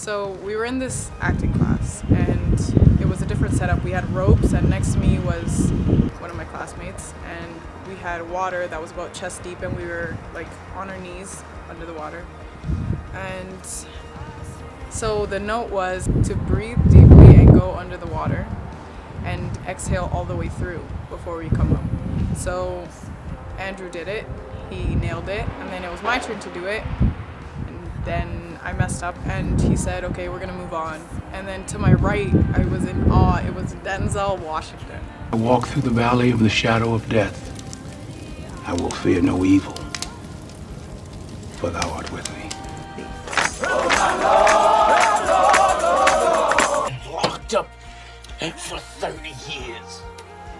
So we were in this acting class and it was a different setup. We had ropes and next to me was one of my classmates and we had water that was about chest deep and we were like on our knees under the water. And so the note was to breathe deeply and go under the water and exhale all the way through before we come up. So Andrew did it, he nailed it, and then it was my turn to do it. And then I messed up and he said, okay, we're gonna move on. And then to my right, I was in awe. It was Denzel Washington. I walk through the valley of the shadow of death. I will fear no evil, for thou art with me. Locked up for 30 years.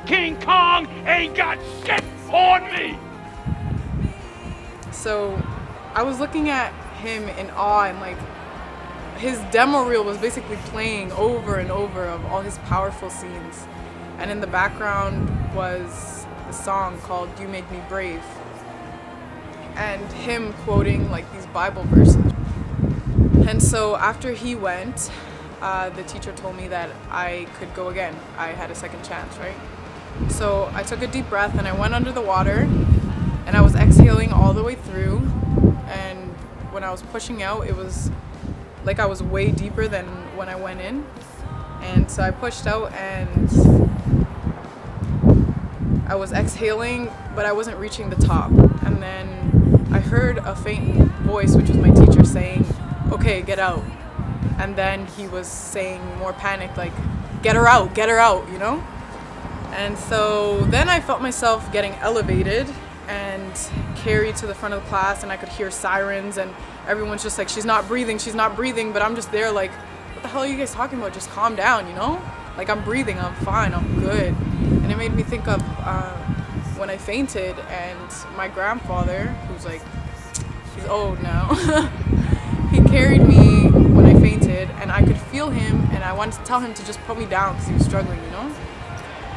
King Kong ain't got shit on me! So I was looking at him in awe and like his demo reel was basically playing over and over of all his powerful scenes. And in the background was a song called You Make Me Brave. And him quoting like these Bible verses. And so after he went, uh, the teacher told me that I could go again. I had a second chance, right? So I took a deep breath and I went under the water and I was exhaling all the way through. I was pushing out, it was like I was way deeper than when I went in. And so I pushed out and I was exhaling, but I wasn't reaching the top. And then I heard a faint voice, which was my teacher, saying, okay, get out. And then he was saying more panicked, like, get her out, get her out, you know? And so then I felt myself getting elevated and carried to the front of the class and I could hear sirens and everyone's just like, she's not breathing, she's not breathing, but I'm just there like, what the hell are you guys talking about? Just calm down, you know? Like I'm breathing, I'm fine, I'm good. And it made me think of uh, when I fainted and my grandfather, who's like, he's old now, he carried me when I fainted and I could feel him and I wanted to tell him to just put me down because he was struggling, you know?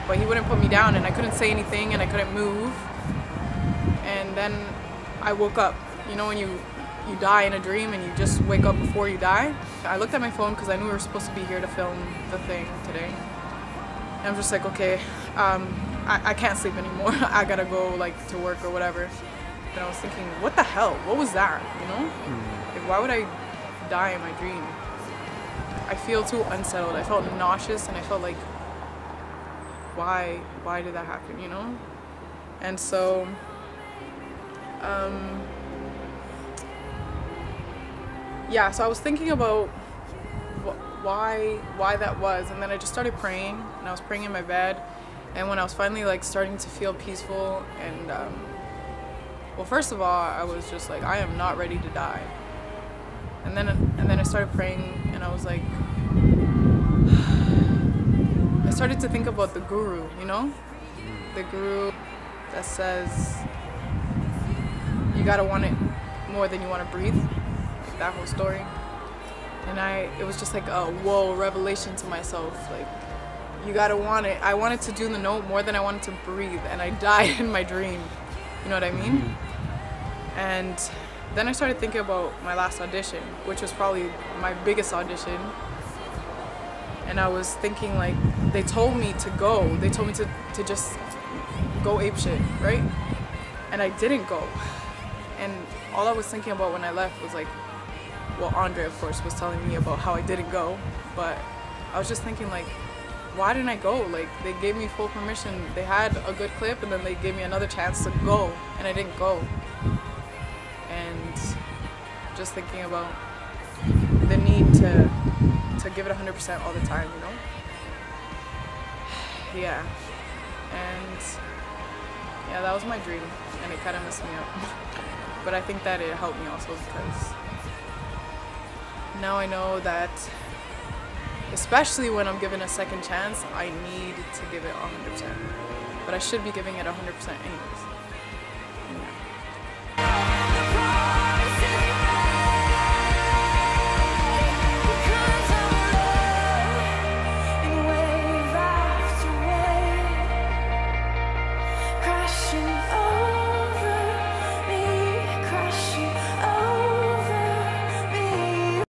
But he wouldn't put me down and I couldn't say anything and I couldn't move and then I woke up. You know when you you die in a dream and you just wake up before you die? I looked at my phone because I knew we were supposed to be here to film the thing today. And I'm just like, okay, um, I, I can't sleep anymore. I gotta go like to work or whatever. And I was thinking, what the hell? What was that? You know? Mm. Like, why would I die in my dream? I feel too unsettled. I felt nauseous and I felt like, why, why did that happen? You know? And so um, yeah, so I was thinking about wh why why that was, and then I just started praying, and I was praying in my bed, and when I was finally like starting to feel peaceful, and um, well, first of all, I was just like, I am not ready to die, and then and then I started praying, and I was like, I started to think about the guru, you know, the guru that says you gotta want it more than you want to breathe. That whole story. And I, it was just like a whoa revelation to myself. Like, you gotta want it. I wanted to do the note more than I wanted to breathe, and I died in my dream. You know what I mean? And then I started thinking about my last audition, which was probably my biggest audition. And I was thinking like, they told me to go. They told me to, to just go ape shit, right? And I didn't go. And all I was thinking about when I left was like, well, Andre, of course, was telling me about how I didn't go, but I was just thinking like, why didn't I go? Like, they gave me full permission. They had a good clip, and then they gave me another chance to go, and I didn't go. And just thinking about the need to to give it 100% all the time, you know? Yeah. And yeah, that was my dream, and it kind of messed me up. but I think that it helped me also because now I know that especially when I'm given a second chance, I need to give it 100%. But I should be giving it 100% anyways.